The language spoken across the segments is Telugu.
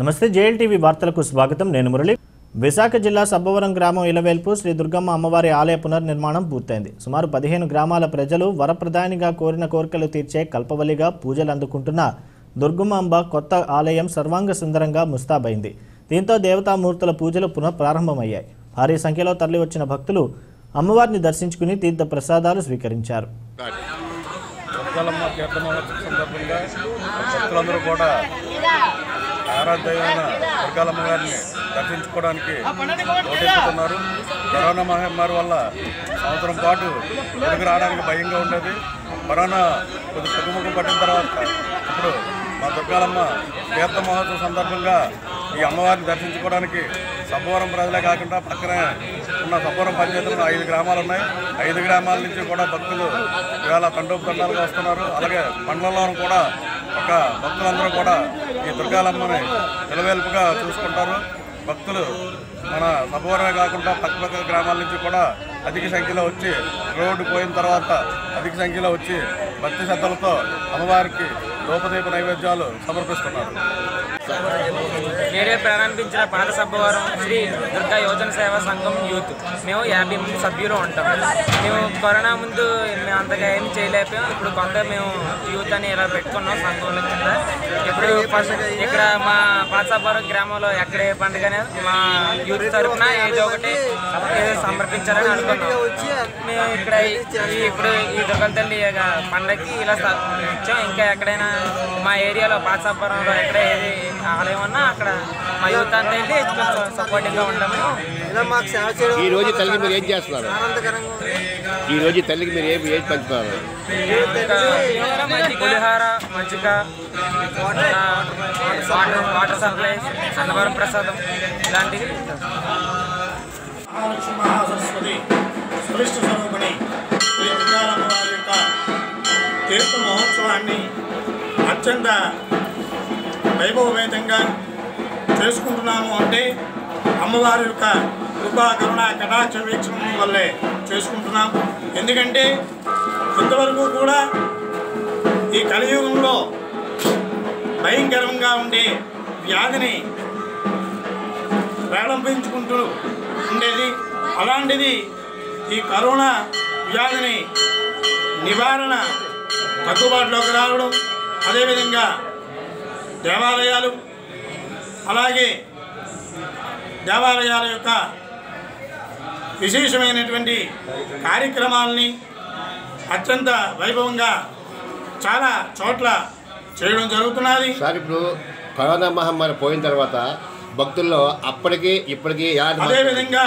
నమస్తే జేఎల్టీవీ వార్తలకు స్వాగతం. నేను మురళి. విశాఖ జిల్లా సబ్బవరం గ్రామం ఇలవేల్పు శ్రీ దుర్గమ్మ అమ్మవారి ఆలయ పునర్నిర్మాణం పూర్తయింది. సుమారు పదిహేను గ్రామాల ప్రజలు వరప్రధానిగా కోరిన కోరికలు తీర్చే కల్పవలిగా పూజలు అందుకుంటున్న దుర్గమ్మ అంబ కొత్త ఆలయం సర్వాంగ సుందరంగా ముస్తాబైంది. దీంతో దేవతామూర్తుల పూజలు పునఃప్రారంభమయ్యాయి భారీ సంఖ్యలో తరలివచ్చిన భక్తులు అమ్మవారిని దర్శించుకుని తీర్థ ప్రసాదాలు స్వీకరించారు. సందర్భంగా భక్తులందరూ కూడా ఆరాధ్యమైన దుర్గాలమ్మ గారిని దర్శించుకోవడానికి ఓటెత్తుతున్నారు కరోనా మహమ్మారి వల్ల సంవత్సరం పాటు తిరిగి రావడానికి భయంగా ఉండేది. కరోనా కొద్ది తగ్గుముఖం పట్టిన తర్వాత ఇప్పుడు మా దుర్గాలమ్మ తీర్థ మహోత్సవం సందర్భంగా ఈ అమ్మవారిని దర్శించుకోవడానికి సబ్బవరం ప్రజలే కాకుండా పక్కనే ఉన్న సబ్బవరం పంచాయతీలో ఐదు గ్రామాలు ఉన్నాయి. ఐదు గ్రామాల నుంచి కూడా భక్తులు ఇవాళ తండోపు తండాలుగా వస్తున్నారు. అలాగే మండలంలో కూడా ఒక భక్తులందరూ కూడా ఈ దుర్గాలమ్మని నిలవేల్పుగా చూసుకుంటారు. భక్తులు మన సభవరమే కాకుండా పక్కపక్క గ్రామాల నుంచి కూడా అధిక సంఖ్యలో వచ్చి రోడ్డు పోయిన తర్వాత అధిక సంఖ్యలో వచ్చి భక్తి శ్రద్ధలతో అమ్మవారికి లోపదీప నైవేద్యాలు సమర్పిస్తున్నారు. నేడే ప్రారంభించిన పాత సభవరం శ్రీ దుర్గా యోజన సేవా సంఘం యూత్. మేము యాభై మంది సభ్యులు ఉంటాం. మేము కరోనా ముందు మేము అంతగా ఏం చేయలేకపోయాం. ఇప్పుడు కొంత మేము యూత్ అని ఇలా పెట్టుకున్నాం సంఘంలో కింద. ఇప్పుడు ఇక్కడ మా పాత సబ్బవరం గ్రామంలో ఎక్కడే పండుగనే మా యూత్ తరఫున ఏదో ఒకటి ఏదో సమర్పించాలని అనుకున్నాం. మేము ఇక్కడ ఇప్పుడు ఈ దుర్గల తల్లి పండగకి ఇలా ఇచ్చాం. ఇంకా ఎక్కడైనా మా ఏరియాలో పాత ఎక్కడ ఏది ఆలయం అక్కడ మా యూత్ అంతా వెళ్ళి కొంచెం సపోర్టింగ్గా ఉంటాము ఇలా మాకు సేవ చేయడం ఈ రోజు తల్లికి మీరు ఏం చేస్తున్నారు? ఆనందకరంగా ఉంది. ఈ రోజు తల్లికి మీరు ఏం ఏం పంచుతున్నారు? ఇంకా పులిహార మజ్జిగ ఆ, వాటర్ వాటర్ సప్లై అన్నవరం ప్రసాదం ఇలాంటివి. మహాలక్ష్మి మహాసరస్వతి సురిష్ట స్వరూపిణి శ్రీ దుర్గాలమ్మ వారి యొక్క తీర్థ మహోత్సవాన్ని అత్యంత వైభవవేతంగా చేసుకుంటున్నాము అంటే అమ్మవారి యొక్క కృపా కరుణ కటాక్ష వీక్షణం వల్లే చేసుకుంటున్నాం. ఎందుకంటే ఇంతవరకు కూడా ఈ కలియుగంలో భయంకరంగా ఉండే వ్యాధిని ప్రారంభించుకుంటూ ఉండేది. అలాంటిది ఈ కరోనా వ్యాధిని నివారణ తగ్గుబాటులోకి రావడం అదేవిధంగా దేవాలయాలు అలాగే దేవాలయాల యొక్క విశేషమైనటువంటి కార్యక్రమాలని అత్యంత వైభవంగా చాలా చోట్ల చేయడం జరుగుతున్నది సార్ ఇప్పుడు కరోనా మహమ్మారి పోయిన తర్వాత భక్తుల్లో అప్పటికి ఇప్పటికి? అదేవిధంగా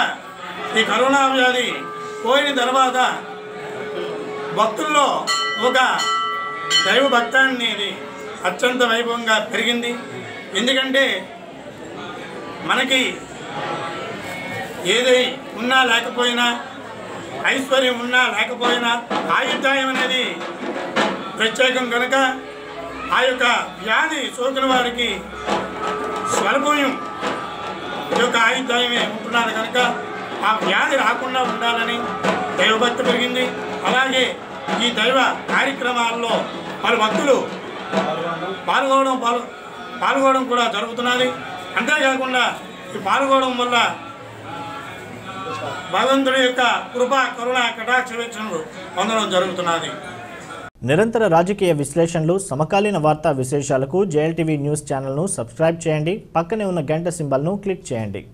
ఈ కరోనా వ్యాధి పోయిన తర్వాత భక్తుల్లో ఒక దైవ భక్తి అనేది అత్యంత వైభవంగా పెరిగింది. ఎందుకంటే మనకి ఏది ఉన్నా లేకపోయినా ఐశ్వర్యం ఉన్నా లేకపోయినా ఆయుర్దాయం అనేది ప్రత్యేకం కనుక ఆ యొక్క వ్యాధి సోకిన వారికి స్వల్పయం ఈ యొక్క ఆయుర్దాయమే ఉంటున్నారు కనుక ఆ వ్యాధి రాకుండా ఉండాలని దైవభక్తి పెరిగింది. అలాగే ఈ దైవ కార్యక్రమాల్లో పలు భక్తులు పాల్గొనడం పాల్ పాల్గొనడం కూడా జరుగుతున్నది. అంతేకాకుండా ఈ పాల్గొనడం వల్ల భగవంతుడి యొక్క కృపా కరుణ కటాక్ష పొందడం జరుగుతున్నది. నిరంతర రాజకీయ విశ్లేషణలు సమకాలీన వార్తా విశేషాలకు జేఎల్టీవీ న్యూస్ ఛానల్ను సబ్స్క్రైబ్ చేయండి. పక్కనే ఉన్న గంట సింబల్ను క్లిక్ చేయండి.